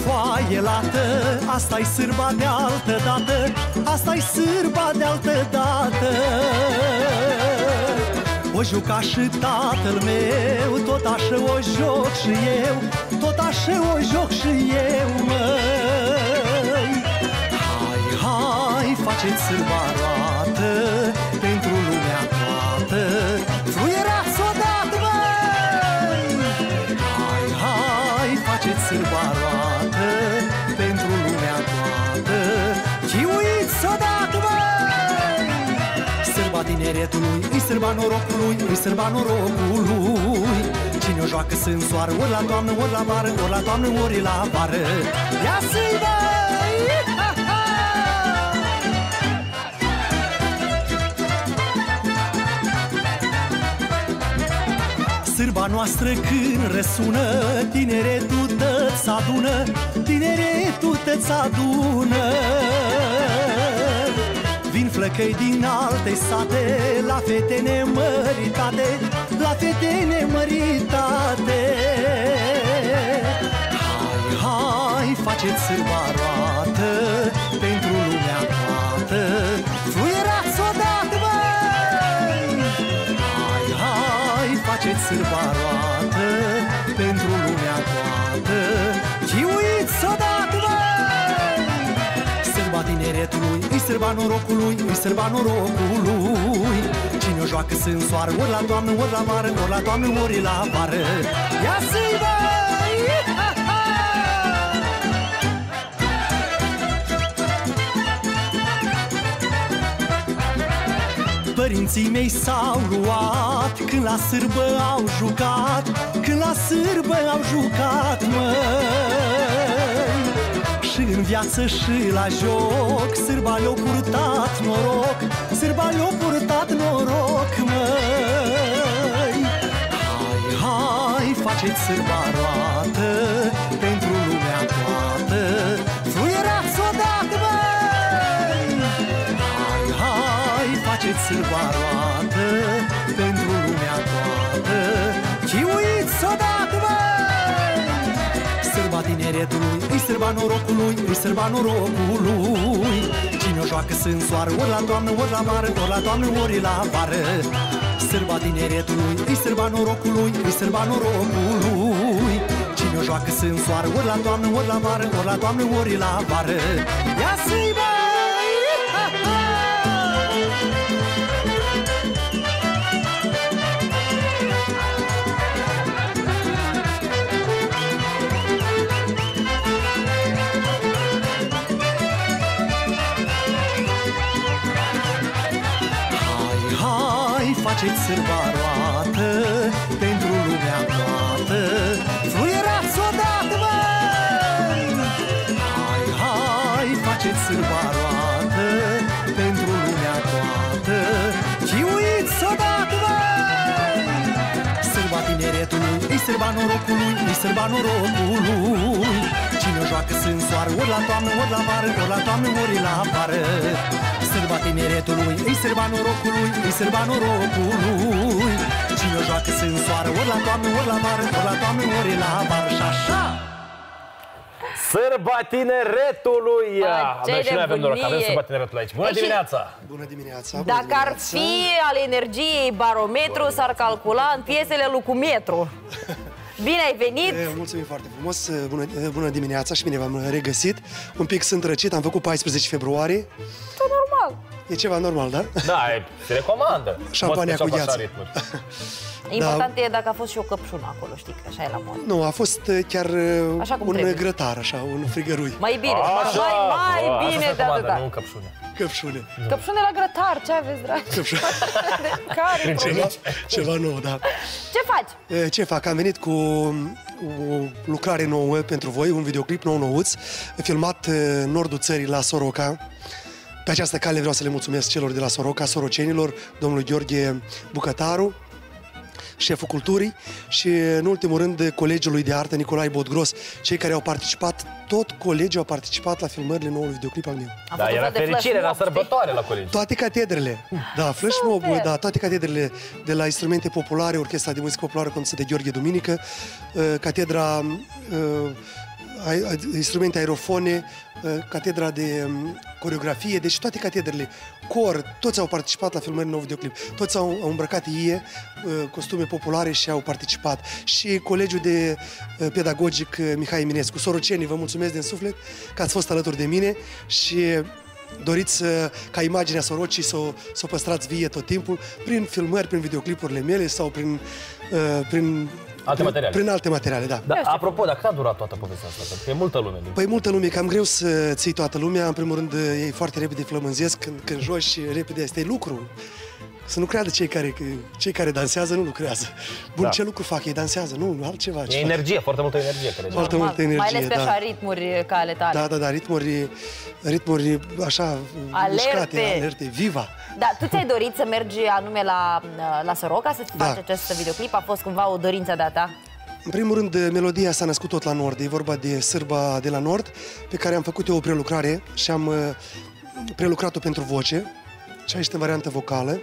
Frunzuliță foaie lată Asta-i sârba de altă dată Asta-i sârba de altă dată. O juca și tatăl meu Tot așa o joc și eu Tot așa o joc și eu, măi. Hai, hai, faceți sârba roată sârba norocului, îi sârba norocului Cine o joacă sunt soară, ori la toamnă, ori la vară, ori la toamnă, ori la vară Ia să-i băi! Ha, ha! Sârba noastră când răsună Tineretul tăți adună Tineretul tăți adună Vin flăcăi din alte sate La fete nemăritate La fete nemăritate sârba norocului, îi sârba norocului Cine o joacă sunt soară, ori la toamnă, ori la vară, ori la toamnă, ori la vară Ia să-i băi! Ha, ha! Părinții mei s-au luat Când la sârbă au jucat Când la sârbă au jucat, măi Și în viață și la joc. Sârba le-o purtat noroc Sârba le-o purtat noroc, măi. Hai, hai, faceți sârba roată Pentru lumea toată. Fluierați odată, băi! Hai, hai, faceți sârba roată Sârba tineretului, îi sârba norocului, îi sârba norocului. Cine o joacă sunt soară, ori la toamnă, ori la vară, ori la toamnă, ori la vară. Sârba tineretului, îi sârba norocului, îi sârba norocului. Cine o joacă sunt soară, ori la toamnă, ori la vară, ori la toamnă, ori la vară. Ia să-i faceți sârba roată Pentru lumea toată Fluierați odată, băi! Hai, hai, faceți sârba roată Pentru lumea toată Chiuiți odată, băi! Sârba tineretului, îi sârba norocului, îi sârba norocului Cine o joacă sunt soară, ori la toamnă, ori la vară, ori la toamnă, ori la vară Sârba tineretului, îi sârba norocului, îi sârba norocului Cine o joacă sunt soară, ori la toamnă, ori la vară, ori la toamnă, ori la vară Și așa! Sârba tineretului! Bă, ce Avem și noi avem noroc, nebunie! avem sârba tineretului aici. Bună Ei, și- dimineața! Bună dimineața! bună Dacă ar dimineața. fi al energiei barometru, s-ar calcula în piesele lui cu metru. Bine ai venit! E, mulțumim foarte frumos, bună, bună dimineața și bine v-am regăsit. Un pic sunt răcit, am făcut 14 februarie. Tot normal. E ceva normal, da? Da, e- se recomandă. Șampania Poți cu să faci gheață. ritmuri. Important e dacă a fost și o căpșună acolo, știi că așa e la mod. Nu, a fost uh, chiar uh, Așa cum un trebuie. grătar, așa, un frigărui. Mai bine, Așa, mai, bă, mai asta bine se de recomandă, atâta. Nu căpșune. Căpșune. Căpșune la grătar, ce aveți, dragi? Căpșune. Care Prin problemă? ce Ceva nou, da. Ce faci? E, Ce fac? Am venit cu o lucrare nouă pentru voi, un videoclip nou nouț, filmat uh, în nordul țării la Soroca. Pe această cale vreau să le mulțumesc celor de la Soroca, sorocenilor, domnului Gheorghe Bucătaru, șeful culturii și, în ultimul rând, colegiului de artă Nicolae Bodgros, cei care au participat, tot colegiul a participat la filmările noului videoclip al meu. Am Da, făcut era fel de flash fericire, era mob, știi? sărbătoare la colegi. Toate catedrele, da, flash mob, Super! da, toate catedrele de la instrumente populare, Orchestra de Muzică Populară condusă de Gheorghe Duminică, uh, catedra uh, ai- ai- instrumente aerofone, uh, catedra de um, coreografie, deci toate catedrele, cor, toți au participat la filmările nou videoclip, toți au, au îmbrăcat ie, uh, costume populare și au participat. Și colegiul de uh, pedagogic uh, Mihai Eminescu, Sorocenii, vă mulțumesc din suflet că ați fost alături de mine și doriți uh, ca imaginea sorocii să o, să o păstrați vie tot timpul prin filmări, prin videoclipurile mele sau prin, uh, prin, Alte prin, materiale. prin alte materiale, da. Da, apropo, dar cât a durat toată povestea asta? Pentru că e multă lume. Din... Păi multă lume, e cam greu să ții toată lumea. În primul rând, ei foarte repede flămânzesc când, când joci repede. Asta e lucru. Să nu creadă cei care, cei care dansează, nu lucrează. Bun, Da. ce lucru fac? Ei dansează, nu, altceva. E ce fac. energie, foarte multă energie. Cred. Foarte Normal. multă energie, Mai ales pe da. așa ritmuri ca ale tale. Da, da, da, ritmuri, ritmuri așa Alerte. mișcate, alerte, viva. Da, tu ți-ai dorit să mergi anume la, la Soroca să Da. faci acest videoclip? A fost cumva o dorință de-a ta? În primul rând, melodia s-a născut tot la Nord. E vorba de Sârba de la Nord, pe care am făcut eu o prelucrare și am uh, prelucrat-o pentru voce, și aici este în variantă vocală.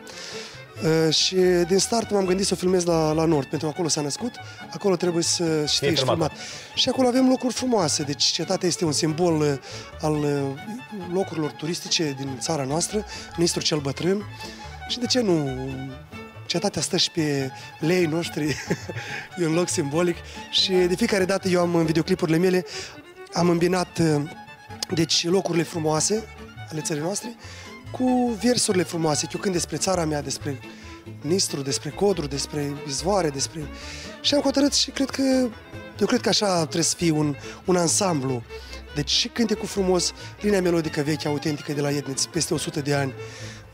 Uh, și din start m-am gândit să o filmez la, la Nord, pentru că acolo s-a născut, acolo trebuie să și fie și filmată. filmat. Și acolo avem locuri frumoase, deci cetatea este un simbol uh, al uh, locurilor turistice din țara noastră, Nistru cel Bătrân. Și de ce nu Cetatea stă și pe lei noștri, e un loc simbolic și de fiecare dată eu am în videoclipurile mele, am îmbinat uh, deci locurile frumoase ale țării noastre cu versurile frumoase, chiucând despre țara mea, despre Nistru, despre Codru, despre izvoare, despre... Și am hotărât și cred că, eu cred că așa trebuie să fie un, un ansamblu. Deci și cântecul frumos, linia melodică veche, autentică de la Etniț, peste 100 de ani,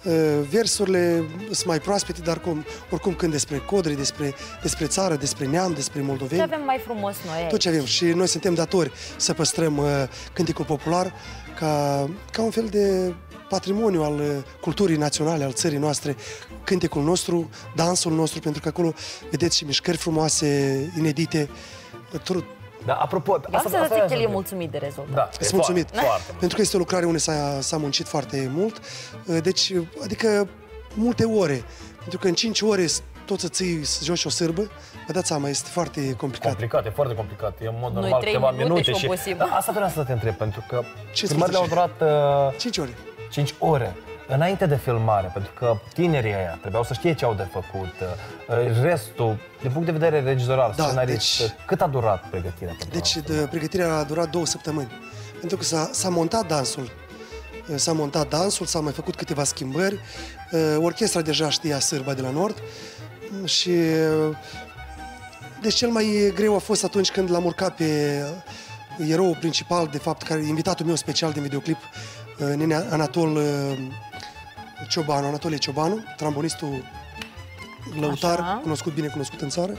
Uh, versurile sunt mai proaspete, dar cum, oricum când despre codri, despre, despre țară, despre neam, despre Ce moldoveni, avem mai frumos noi aici? tot ce avem. Și noi suntem datori să păstrăm uh, cânticul popular ca, ca un fel de patrimoniu al uh, culturii naționale, al țării noastre, cânticul nostru, dansul nostru, pentru că acolo vedeți și mișcări frumoase, inedite, tot, Da, apropo, Eu am să zic că el e mulțumit de rezultat. Da, Sunt e mulțumit. Foarte, foarte mult. Pentru că este o lucrare unde s-a, s-a muncit foarte mult. Deci, adică multe ore. Pentru că în 5 ore tot să ții să joci o sârbă, vă dați seama, este foarte complicat. Complicat, e foarte complicat. E în mod Nu-i normal trei câteva minute minute și și... obosim. Da, asta vreau să te întreb, pentru că 15. filmările au durat uh, 5 ore. 5 ore. Înainte de filmare, pentru că tinerii aia trebuiau să știe ce au de făcut, uh, restul, din punct de vedere regizoral, Da, scenarist, deci- cât a durat pregătirea pentru Deci asta? de, pregătirea a durat două săptămâni. Pentru că s-a, s-a montat dansul. S-a montat dansul, s-au mai făcut câteva schimbări. Uh, Orchestra deja știa sârba de la Nord. Și uh, deci cel mai greu a fost atunci când l-am urcat pe uh, eroul principal, de fapt, care invitatul meu special din videoclip, uh, Nene Anatol uh, Ciobanu, Anatolie Ciobanu, trombonistul lăutar, Așa. cunoscut bine cunoscut în țară.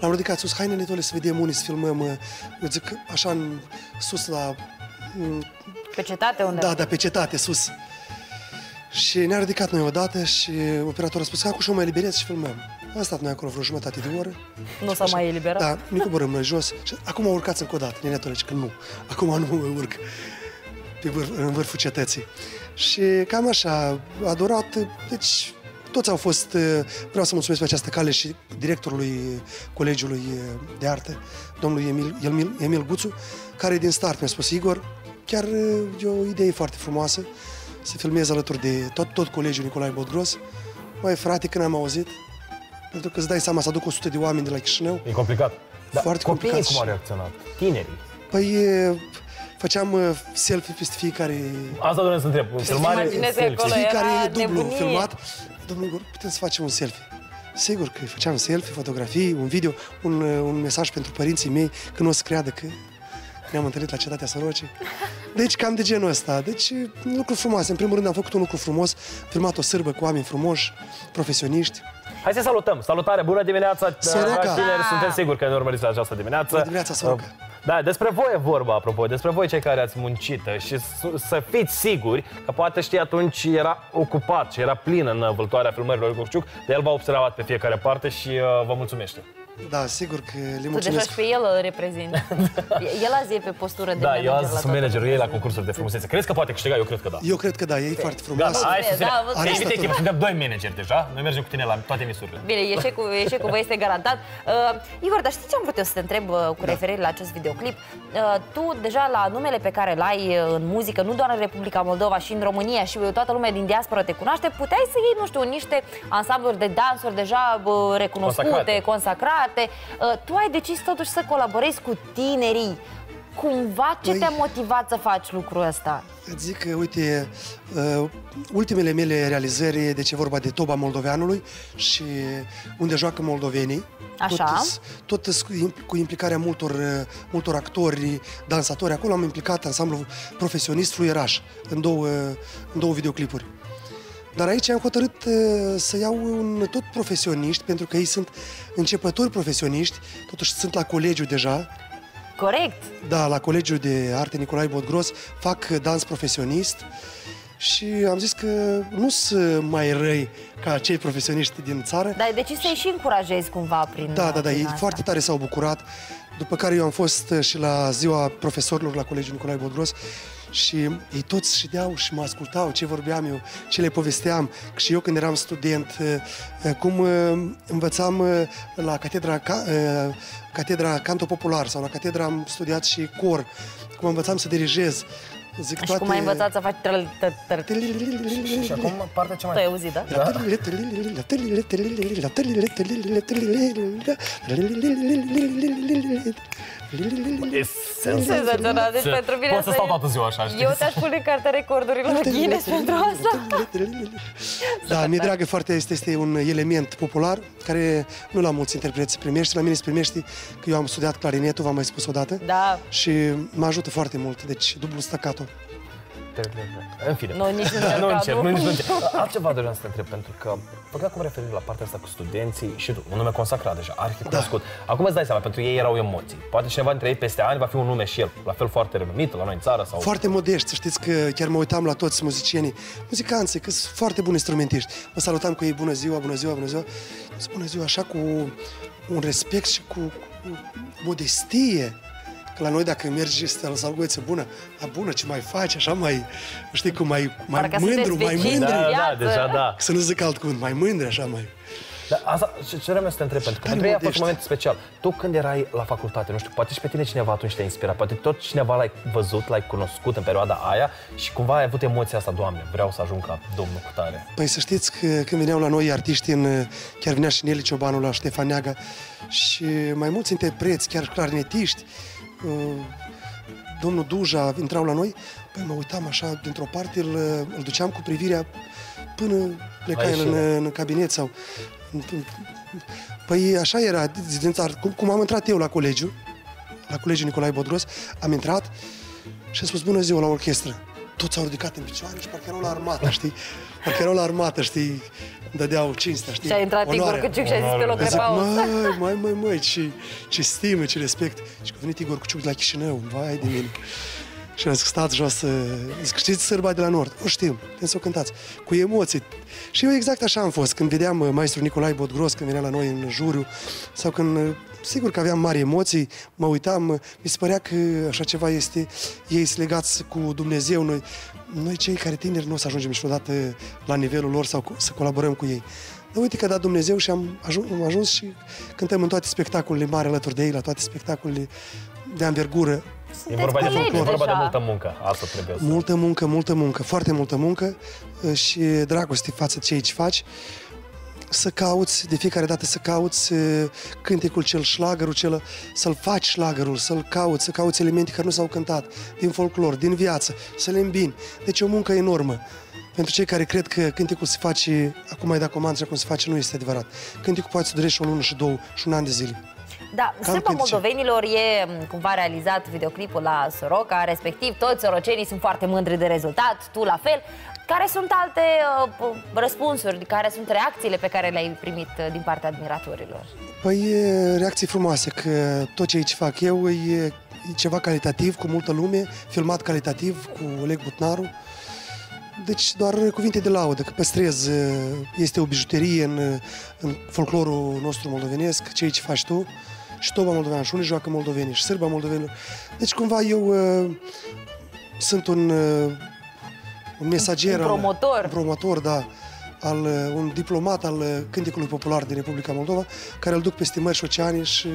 L-am ridicat sus, hai nenetole să vedem unde să filmăm, uh, eu zic, așa în, sus la, mm, Pe cetate unde? da, da, pe cetate, sus. Și ne-a ridicat noi odată și operatorul a spus, hai cu și o mai elibereți și filmăm. Am stat noi acolo vreo jumătate de oră. Nu s-a mai eliberat? Da, ne coborâm noi jos. Și acum urcați încă o dată, nenetole, că nu. Acum nu mă urc pe vârf, în vârful cetății. Și cam așa, a durat, deci toți au fost, vreau să mulțumesc pe această cale și directorului Colegiului de Artă, domnului Emil, Emil, Emil Guțu, care din start mi-a spus, Igor, chiar e o idee foarte frumoasă să filmez alături de tot, tot colegiul Nicolae Bodgros. Mai frate, când am auzit, pentru că îți dai seama să aduc 100 de oameni de la Chișinău, E complicat. Dar Foarte copiii complicat cum au și- reacționat? Tinerii. Păi e, făceam uh, selfie peste fiecare, Asta doream să întreb. Filmare, imaginezi selfie. acolo, fiecare era dublu nebunie. filmat. Domnul Igor, putem să facem un selfie. Sigur că făceam selfie, fotografii, un video, un, uh, un mesaj pentru părinții mei, că nu o să creadă că ne-am întâlnit la cetatea Sărocii. Deci cam de genul ăsta. Deci lucruri frumoase. În primul rând am făcut un lucru frumos, filmat o sârbă cu oameni frumoși, profesioniști. Hai să salutăm. Salutare, bună dimineața, Soroca! dragi tineri. Suntem siguri că ne urmăriți la această dimineață. Bună dimineața, Soroca! Da, despre voi e vorba, apropo, despre voi cei care ați muncit și să- să fiți siguri că poate știi atunci era ocupat și era plin în vâltoarea filmărilor Curciuc, de el v-a observat pe fiecare parte și uh, vă mulțumește. Da, sigur că le Tu deja mulțumesc. și pe el îl reprezinți. El azi e pe postură de Da, manager eu la azi sunt toată managerul ei la concursuri de frumusețe. Crezi că poate câștiga? Eu cred că da. Eu cred că da, e foarte Da, frumoasă. hai să Da, se vă- Te Are invite statură. echipă, suntem doi manageri deja. Noi mergem cu tine la toate misurile. Bine, eșecul, eșecul vă este garantat. Uh, Igor, dar știi ce am vrut eu să te întreb uh, cu referire la acest videoclip? Uh, tu, deja la numele pe care îl ai uh, în muzică, nu doar în Republica Moldova, și în România, și uh, toată lumea din diaspora te cunoaște, puteai să iei, nu știu, niște ansambluri de dansuri deja uh, recunoscute, Consacrate. consacrate. Uh, tu ai decis totuși să colaborezi cu tinerii. Cumva ce Păi- te-a motivat să faci lucrul ăsta? Îți zic că, uite, uh, ultimele mele realizări, deci e vorba de Toba Moldoveanului și unde joacă moldovenii. Așa. Tot, tot cu- cu implicarea multor, uh, multor actori, dansatori. Acolo am implicat ansamblul profesionist Fluieraș în două, în două videoclipuri. Dar aici am hotărât uh, să iau un tot profesioniști, pentru că ei sunt începători profesioniști, totuși sunt la colegiu deja, Corect. da, la Colegiul de Arte Nicolae Bodgros fac dans profesionist și am zis că nu sunt mai răi ca cei profesioniști din țară. Dar ai decis să-i și încurajezi cumva prin Da, da, da, prin ei asta. foarte tare s-au bucurat. După care eu am fost uh, și la ziua profesorilor la Colegiul Nicolae Bodgros și ei toți ședeau și mă ascultau ce vorbeam eu, ce le povesteam. Și eu când eram student, uh, uh, cum uh, învățam uh, la catedra, ca- uh, catedra Canto Popular sau la catedra am studiat și cor, cum învățam să dirigez. Zic, Și cum ai învățat să faci trăl, tă, tăr, Și acum partea cea Tu ai mai... auzit, da? E Senzațional, deci Se- pentru mine Pot să asta stau e- toată ziua așa, știi? Eu te-aș pune în cartea recordurilor Guinness pentru asta. Da, mi-e dragă foarte, este, este un element popular care nu la mulți interpreți se primește, la mine se primește că eu am studiat clarinetul, v-am mai spus odată, Da, și mă ajută foarte mult, deci dublu staccato. În fine. Nu, nici nu nu încerca, încep, nu. nu, nici nu încep. Altceva doream să te întreb, pentru că făcea cum referire la partea asta cu studenții și tu, un nume consacrat deja, arhicunoscut. Da. Acum îți dai seama, pentru ei erau emoții. Poate cineva dintre ei peste ani va fi un nume și el, la fel foarte renumit la noi în țară sau... Foarte modești, să știți că chiar mă uitam la toți muzicienii, muzicanții, că sunt foarte buni instrumentiști. Mă salutam cu ei, bună ziua, bună ziua, bună ziua. Zic, Bună ziua, așa cu un respect și cu, cu modestie. Că la noi dacă mergi să să algoiță bună, a bună, ce mai faci, așa mai, știi cum, mai, mai Parcă mândru, sunteți mai vecini. mândru. Da, da, viață. deja da. Să nu zic alt cuvânt, mai mândru, așa mai... Dar asta, ce, ce vreau să te întreb, pentru că Tare pentru ei a fost un modești. moment special. Tu când erai la facultate, nu știu, poate și pe tine cineva atunci te-a inspirat, poate tot cineva l-ai văzut, l-ai cunoscut în perioada aia și cumva ai avut emoția asta, Doamne, vreau să ajung ca domnul cu tare. Păi să știți că când veneau la noi artiști, în, chiar venea și Neli Ciobanu la Ștefan Neaga și mai mulți interpreți, chiar clarinetiști, uh, domnul Duja intrau la noi, păi mă uitam așa, dintr-o parte îl, îl duceam cu privirea până pleca La el în, ieșire. în cabinet sau... Păi așa era, din țară. cum, cum am intrat eu la colegiu, la colegiul Nicolae Bodros, am intrat și am spus bună ziua la orchestră. Toți au ridicat în picioare și parcă erau la armată, știi? Parcă erau la armată, știi? Dădeau cinstea, știi? Și a intrat Igor Onoarea. Căciuc și a zis pe loc de Zic, pauză. măi, măi, măi, măi, ce, ce stimă, ce respect. Și că a venit Igor Cuciuc de la Chișinău, vai de mine. Și am zis, stați jos, să... zic, știți sărba de la Nord? O știm, putem să o cântați. Cu emoții. Și eu exact așa am fost. Când vedeam uh, maestrul Nicolae Bodgros, când venea la noi în juriu, sau când, uh, sigur că aveam mari emoții, mă uitam, uh, mi se părea că așa ceva este, ei sunt legați cu Dumnezeu, noi, noi cei care tineri nu o să ajungem niciodată la nivelul lor sau cu, să colaborăm cu ei. Dar uite că a dat Dumnezeu și am ajuns, am ajuns și cântăm în toate spectacolele mari alături de ei, la toate spectacolele de anvergură. E vorba, de, colegi e vorba de deja. multă muncă, asta trebuie să... Multă muncă, multă muncă, foarte multă muncă uh, și dragoste față de ce aici faci. Să cauți, de fiecare dată să cauți uh, cântecul cel, șlagărul cel, să-l faci șlagărul, să-l cauți, să cauți elemente care nu s-au cântat, din folclor, din viață, să le îmbini. Deci e o muncă enormă. Pentru cei care cred că cântecul se face, acum ai dat comandă și acum se face, nu este adevărat. Cântecul poate să dureze și o lună și două și un an de zile. Da, Sârba pentru ce? Moldovenilor e m, cumva realizat videoclipul la Soroca, respectiv toți sorocenii sunt foarte mândri de rezultat, tu la fel. Care sunt alte uh, p- răspunsuri, care sunt reacțiile pe care le-ai primit uh, din partea admiratorilor? Păi e reacții frumoase, că tot ce aici fac eu e, e ceva calitativ, cu multă lume, filmat calitativ cu Oleg Butnaru. Deci doar cuvinte de laudă, că păstrez, uh, este o bijuterie în, uh, în folclorul nostru moldovenesc, ceea ce faci tu, și toba moldovean, și unii joacă moldoveni, și sârba moldoveni. Deci cumva eu uh, sunt un, uh, un mesager, Un promotor. Al, un promotor, da, al, uh, un diplomat al uh, cântecului popular din Republica Moldova, care îl duc peste mări și oceane și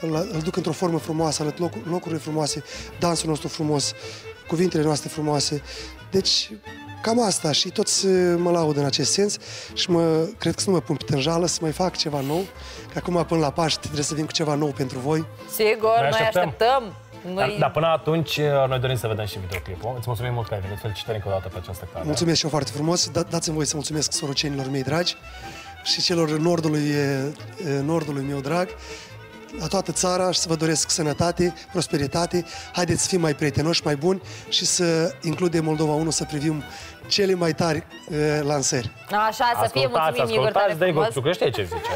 îl, îl duc într-o formă frumoasă, arăt loc, locurile frumoase, dansul nostru frumos, cuvintele noastre frumoase. Deci, cam asta și toți uh, mă laud în acest sens și mă, cred că să nu mă pun pe tânjală, să mai fac ceva nou, că acum până la Paști trebuie să vin cu ceva nou pentru voi. Sigur, Noi noi așteptăm. așteptăm. Dar, Noi... dar până atunci, uh, noi dorim să vedem și videoclipul. Îți mulțumim mult că ai venit. Felicitări încă o dată pe această cale. Mulțumesc și eu foarte frumos. Da, dați-mi voie să mulțumesc sorocenilor mei dragi și celor nordului, e, e, nordului meu drag, la toată țara și să vă doresc sănătate, prosperitate. Haideți să fim mai prietenoși, mai buni și să includem Moldova 1 să privim cele mai tari e, lansări. Așa să fie, Ascultați, mulțumim, Igor, tare ascultați, dă-i frumos. gopciucă, știi ce zice.